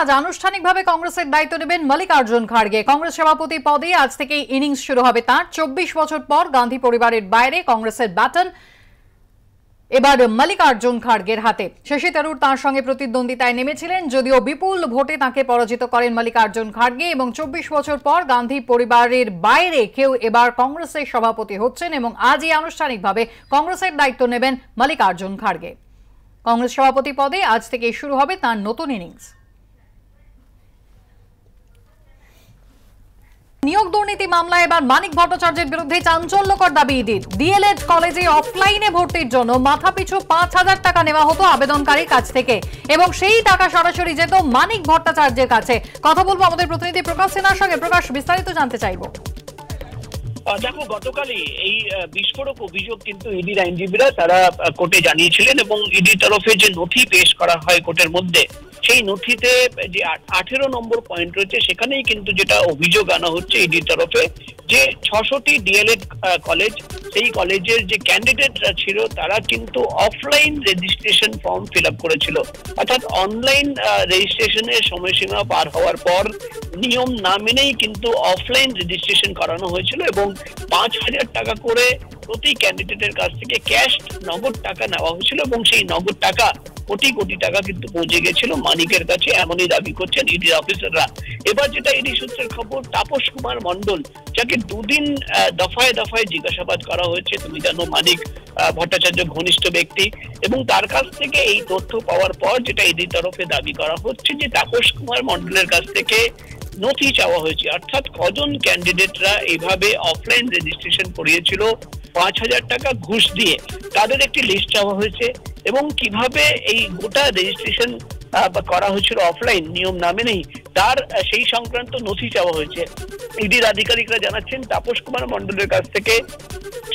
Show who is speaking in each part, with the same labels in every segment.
Speaker 1: আজ আনুষ্ঠানিকভাবে কংগ্রেসের দায়িত্ব নেবেন মল্লিকার্জুন খাড়গে কংগ্রেস সভাপতি পদে আজ থেকে ইনিংস শুরু হবে তার। চব্বিশ বছর পর গান্ধী পরিবারের বাইরে কংগ্রেসের ব্যাটন এবার মল্লিকার্জুন খাড়গের হাতে। শশী তরুর তার সঙ্গে প্রতিদ্বন্দ্বিতায় নেমেছিলেন, যদিও বিপুল ভোটে তাকে পরাজিত করেন মল্লিকার্জুন খাড়গে এবং চব্বিশ বছর পর গান্ধী পরিবারের বাইরে কেউ এবার কংগ্রেসের সভাপতি হচ্ছেন এবং আজই আনুষ্ঠানিকভাবে কংগ্রেসের দায়িত্ব নেবেন মল্লিকার্জুন খাড়গে কংগ্রেস সভাপতি পদে আজ থেকে শুরু হবে তার নতুন ইনিংস। নিয়োগ দুর্নীতি মামলায় এবার মানিক ভট্টাচার্যের বিরুদ্ধে চাঞ্চল্যকর দাবি ইডির। ডিএলএড কলেজে অফলাইনে ভর্তির জন্য মাথাপিছু পাঁচ হাজার টাকা নেওয়া হতো আবেদনকারীর কাছ থেকে এবং সেই টাকা সরাসরি যেত মানিক ভট্টাচার্যের কাছে। কথা বলব আমাদের প্রতিনিধি প্রকাশ সিনহার সঙ্গে। প্রকাশ, বিস্তারিত জানতে চাইব।
Speaker 2: দেখো, গতকালই এই বিস্ফোরক অভিযোগ কিন্তু ইডির আইনজীবীরা তারা কোর্টে জানিয়েছিলেন এবং ইডির তরফে যে নথি পেশ করা হয় কোর্টের মধ্যে, সেই নথিতে যে আঠেরো নম্বর পয়েন্ট রয়েছে, সেখানেই কিন্তু যেটা অভিযোগ আনা হচ্ছে ইডির তরফে, যে ছশোটি ডিএলএড কলেজ সেই কলেজের যে ক্যান্ডিডেটরা ছিল, তারা কিন্তু offline registration form fill up করেছিল। অর্থাৎ অনলাইন রেজিস্ট্রেশনের সময়সীমা পার হওয়ার পর নিয়ম না মেনেই কিন্তু অফলাইন রেজিস্ট্রেশন করানো হয়েছিল এবং পাঁচ হাজার টাকা করে প্রতি ক্যান্ডিডেটের কাছ থেকে ক্যাশ নগদ টাকা নেওয়া হয়েছিল এবং সেই নগদ টাকা কোটি কোটি টাকা কিন্তু পৌঁছে গেছিল মানিকের কাছে, এমনই দাবি করছেন ইডির অফিসাররা এবার যেটা ইডি সূত্রের খবর, তাপস কুমার মন্ডল যাকে দুদিন দফায় দফায় জিজ্ঞাসাবাদ করা হয়েছে, তুমি জানো মানিক ভট্টাচার্য ঘনিষ্ঠ ব্যক্তি, এবং তার কাছ থেকে এই তথ্য পাওয়ার পর যেটা ইডির তরফে দাবি করা হচ্ছে যে তাপস কুমার মন্ডলের কাছ থেকে নথি চাওয়া হয়েছে। অর্থাৎ কজন ক্যান্ডিডেটরা এইভাবে অফলাইন রেজিস্ট্রেশন করিয়েছিল, পাঁচ হাজার টাকা ঘুষ দিয়ে। তাদের একটি লিস্ট চাওয়া হয়েছে। এবং কীভাবে এই গোটা রেজিস্ট্রেশন করা হয়েছিল অফলাইন নিয়ম না মেনেই তার সেই সংক্রান্ত নথি চাওয়া হয়েছে। ইডির আধিকারিকরা জানাচ্ছেন, তাপস কুমার মন্ডলের কাছ থেকে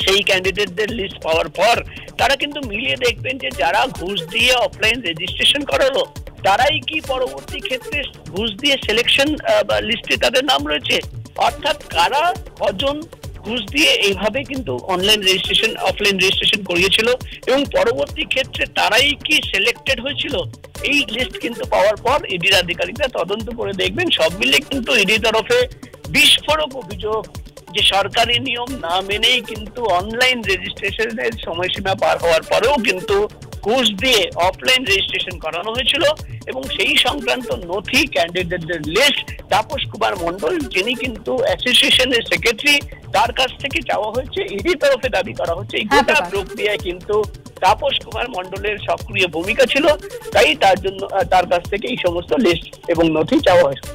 Speaker 2: সেই ক্যান্ডিডেটদের লিস্ট পাওয়ার পর তারা কিন্তু মিলিয়ে দেখবেন যে যারা ঘুষ দিয়ে অফলাইন রেজিস্ট্রেশন করালো, তারাই কি পরবর্তী ক্ষেত্রে ঘুষ দিয়ে সিলেকশন লিস্টে তাদের নাম রয়েছে? অর্থাৎ কারা, কজন ঘুষ দিয়ে এইভাবে কিন্তু অনলাইন রেজিস্ট্রেশন অফলাইন রেজিস্ট্রেশন করিয়েছিল এবং পরবর্তী ক্ষেত্রে তারাই কি সিলেক্টেড হয়েছিল? এই লিস্ট কিন্তু পাওয়ার পর ইডির আধিকারিকরা তদন্ত করে দেখবেন, সব মিলে কিন্তু ইডি তরফে বিস্ফোরক অভিযোগ যে সরকারি নিয়ম না মেনেই কিন্তু অনলাইন রেজিস্ট্রেশনের সময়সীমা পার হওয়ার পরেও কিন্তু ঘুষ দিয়ে অফলাইন রেজিস্ট্রেশন করানো হয়েছিল এবং সেই সংক্রান্ত নথি ক্যান্ডিডেটদের লিস্ট তাপস কুমার মন্ডল যিনি কিন্তু অ্যাসোসিয়েশনের সেক্রেটারি তার কাছ থেকে চাওয়া হয়েছে ইডি তরফে দাবি করা হচ্ছে। এই
Speaker 1: হ্যাঁ,
Speaker 2: গোটা প্রক্রিয়ায় কিন্তু তাপস কুমার মন্ডলের সক্রিয় ভূমিকা ছিল তাই তার জন্য তার কাছ থেকে এই সমস্ত লিস্ট এবং নথি চাওয়া হয়েছে।